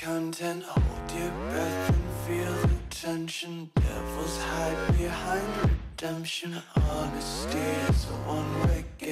Content, hold your breath and feel the tension. Devils hide behind redemption. Honesty is a one-way gate